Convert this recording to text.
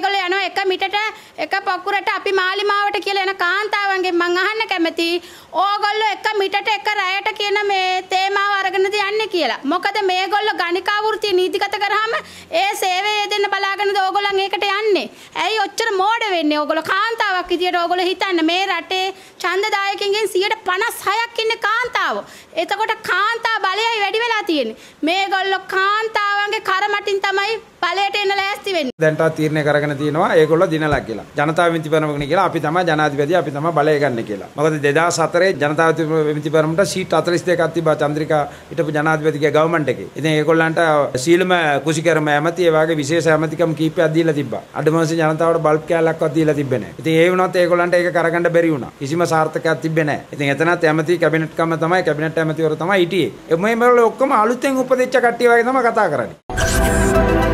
මේගොල්ලෝ යනවා එක මිටට එක පොකුරට අපි මාලිමාවට කියලා යන කාන්තාවන්ගෙන් මං අහන්න කැමති ඕගොල්ලෝ එක මිටට එක රැයට කියන මේ තේමාව අරගෙනද යන්නේ කියලා. මොකද මේගොල්ලෝ ගණිකා වෘත්තිය නීතිගත කරාම ඒ සේවය දෙන්න බලාගෙනද ඕගොල්ලන් ඒකට යන්නේ. ඇයි ඔච්චර මෝඩ වෙන්නේ? ඕගොල්ලෝ කාන්තාවක් විදියට ඕගොල්ලෝ හිතන්න මේ රටේ ඡන්දදායකින්ගෙන් 56ක් ඉන්නේ කාන්තාවෝ. එතකොට කාන්තා බලයයි වැඩි වෙලා තියෙන්නේ. මේගොල්ලෝ කාන්තාවන්ගේ කරමටින් තමයි බලයට එන්න ලෑස්ති වෙන්නේ. දැන්ටත් තීරණය කරගෙන තියෙනවා ඒගොල්ලෝ දිනලා කියලා. ජනතා විමුක්ති පෙරමුණ කියලා අපි තමයි ජනාධිපති අපි තමයි බලය ගන්න කියලා. මොකද 2004 ජනතා විමුක්ති පෙරමුණට සීට් 42ක් තිබ්බා චන්ද්‍රිකා හිටපු ජනාධිපතිගේ ගවර්න්මන්ට් එකේ. ඉතින් ඒගොල්ලන්ට සීලම කුසිකරම ඇමති ඒ වගේ විශේෂ ඇමතිකම් කීපයක් දීලා තිබ්බා. අඩමංශ ජනතාවට බල්බ් කෑල්ලක්වත් දීලා තිබ්බේ නැහැ. ඉතින් ඒ වුණත් ඒගොල්ලන්ට ඒක කරගන්න බැරි වුණා. කිසිම සාර්ථකයක් තිබ්බේ නැහැ. ඉතින් එතනත් ඇමති කැබිනට් කම තමයි කැබිනට් ඇමතිවරු තමයි හිටියේ. මේ මේවල ඔක්කොම අලුතෙන් උපදිච්ච කට්ටිය වගේ තමයි කතා කරන්නේ.